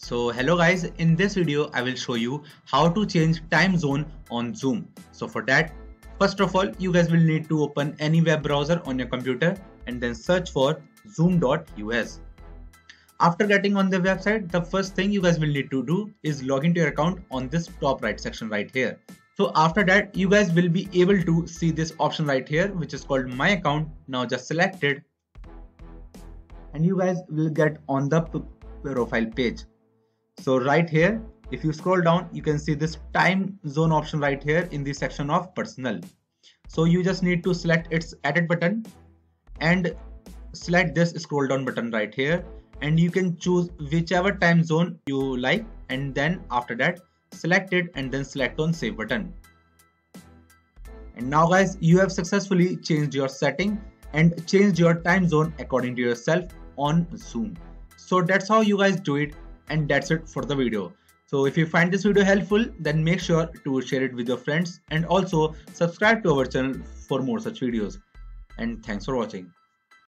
So hello guys, in this video I will show you how to change time zone on Zoom. So for that, first of all you guys will need to open any web browser on your computer and then search for zoom.us. After getting on the website, the first thing you guys will need to do is log into your account on this top right section right here. So after that, you guys will be able to see this option right here, which is called my account. Now just select it and you guys will get on the profile page. So right here, if you scroll down, you can see this time zone option right here in the section of personal. So you just need to select its edit button and select this scroll down button right here and you can choose whichever time zone you like and then after that select it and then select on save button. And now guys you have successfully changed your setting and changed your time zone according to yourself on Zoom. So that's how you guys do it and that's it for the video. So if you find this video helpful then make sure to share it with your friends and also subscribe to our channel for more such videos. And thanks for watching.